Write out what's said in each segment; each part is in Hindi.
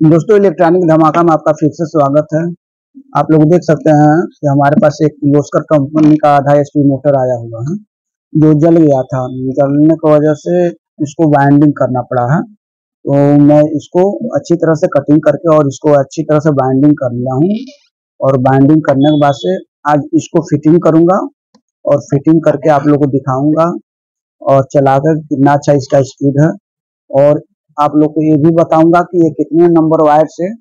दोस्तों इलेक्ट्रॉनिक धमाका में आपका फिर से स्वागत है। आप लोग देख सकते हैं कि हमारे पास एक लोस्कर कंपनी का आधा एच मोटर आया हुआ है, जो जल गया था। जलने की वजह से इसको बाइंडिंग करना पड़ा है। तो मैं इसको अच्छी तरह से कटिंग करके और इसको अच्छी तरह से बाइंडिंग कर लिया हूँ। और बाइंडिंग करने के बाद से आज इसको फिटिंग करूँगा। और फिटिंग करके आप लोग को दिखाऊँगा। और चलाकर कितना अच्छा इसका स्पीड है। और आप लोग को ये भी बताऊँगा कि ये कितने नंबर वायर से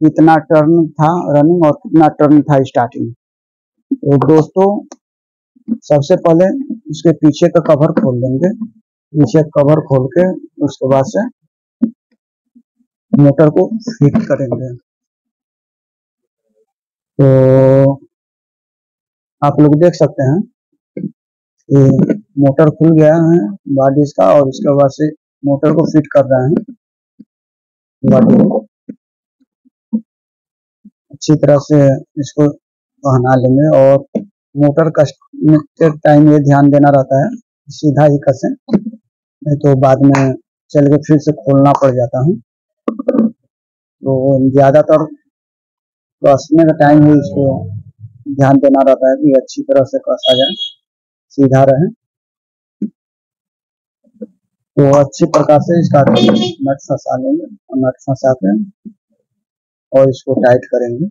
कितना टर्न था रनिंग और कितना टर्न था स्टार्टिंग तो दोस्तों, सबसे पहले इसके पीछे का कवर खोल लेंगे। पीछे कवर खोल के उसके बाद से मोटर को फिट करेंगे। तो आप लोग देख सकते हैं कि मोटर खुल गया है बॉडी इसका और इसके बाद से मोटर को फिट कर रहे हैं। बॉडी को। अच्छी तरह से इसको पहना लेंगे और मोटर कसने टाइम ये ध्यान देना रहता है, सीधा ही कसे। नहीं तो बाद में चल के फिर से खोलना पड़ जाता है। तो ज़्यादातर कसने का टाइम ही इसको ध्यान देना रहता है कि अच्छी तरह से कसा जाए। सीधा रहे। तो अच्छी प्रकार से इसका नट फंसा लेंगे और नट फंसा के और इसको टाइट करेंगे।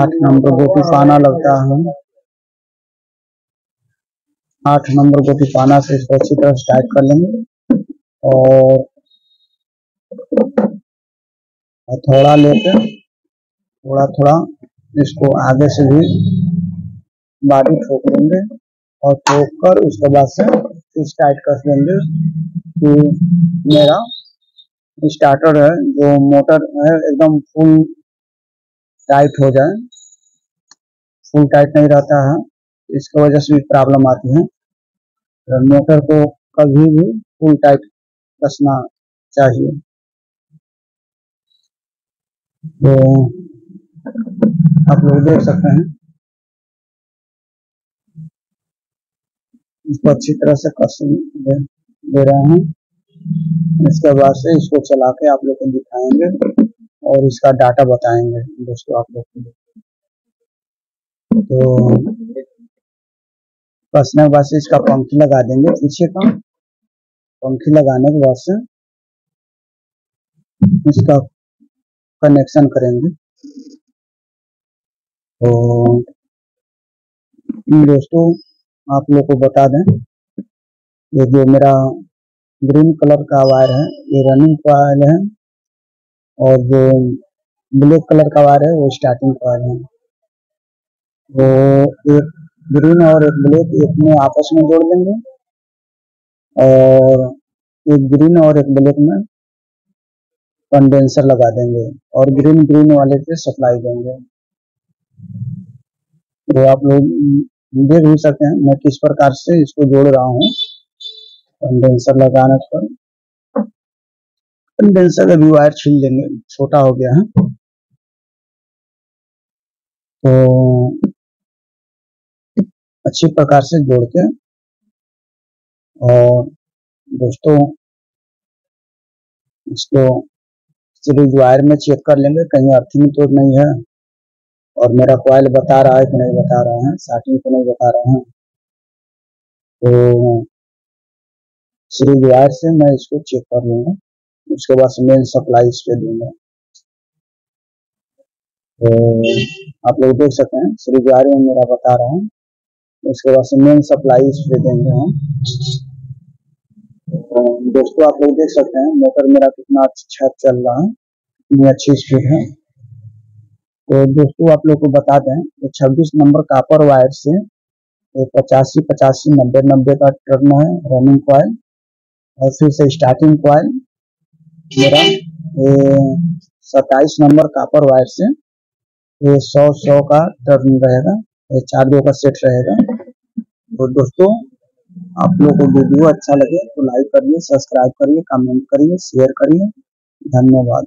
आठ नंबर गोटी पाना लगता है। आठ नंबर गोटी पाना से इसको अच्छी तरह से टाइट कर लेंगे और थोड़ा लेकर थोड़ा थोड़ा इसको आगे से भी बारी ठोक लेंगे और ठोक कर उसके बाद से स्टार्ट कर देंगे कि मेरा स्टार्टर है, जो मोटर है, एकदम फुल टाइट हो जाए। फुल टाइट नहीं रहता है। इसकी वजह से भी प्रॉब्लम आती है। तो मोटर को कभी भी फुल टाइट कसना चाहिए। तो आप लोग देख सकते हैं। इसको अच्छी तरह से कस दे, दे रहे हैं। इसके बाद से इसको चला के आप लोग को दिखाएँगे और इसका डाटा बताएँगे दोस्तों आप लोग को। तो कसने के बाद से इसका पंखी लगा देंगे पीछे का। पंखी लगाने के बाद से इसका कनेक्शन करेंगे। तो दोस्तों, आप लोग को बता दें, ये जो मेरा ग्रीन कलर का वायर है, ये रनिंग वायर है और जो ब्लैक कलर का वायर है, वो स्टार्टिंग वायर है। वो एक ग्रीन और एक ब्लैक एक में आपस में जोड़ देंगे और एक ग्रीन और एक ब्लैक में कंडेंसर लगा देंगे और ग्रीन ग्रीन वाले पे सप्लाई देंगे। तो आप लोग देख भी सकते हैं मैं किस प्रकार से इसको जोड़ रहा हूँ। कंडेंसर लगाने पर। कंडेंसर का भी वायर छीन लेंगे। छोटा हो गया है। तो अच्छी प्रकार से जोड़ के और दोस्तों इसको सीरीज़ वायर में चेक कर लेंगे। कहीं अर्थिंग तो नहीं है। और मेरा कॉयल बता रहा है कि नहीं बता रहा है स्टार्टिंग को नहीं बता रहा है। तो श्री वायर से मैं इसको चेक कर लूँगा। उसके बाद मेन सप्लाई इस पे दूँगा। तो आप लोग देख सकते हैं, श्री वायर में मेरा बता रहा है। उसके बाद से मेन सप्लाई इस पे देंगे हम। तो दोस्तों, आप लोग देख सकते हैं मोटर मेरा कितना अच्छा चल रहा है, कितनी अच्छी स्पीड है। तो दोस्तों, आप लोग को बता दें कि 26 नंबर कापर वायर से पचासी पचासी, नब्बे नब्बे का टर्न है रनिंग कॉयल और फिर से स्टार्टिंग कॉयल मेरा सत्ताईस नंबर कापर वायर से ये सौ सौ का टर्न रहेगा, ये चार दो का सेट रहेगा। तो दोस्तों, आप लोग को वीडियो अच्छा लगे तो लाइक करिए सब्सक्राइब करिए कमेंट करिए शेयर करिए। धन्यवाद।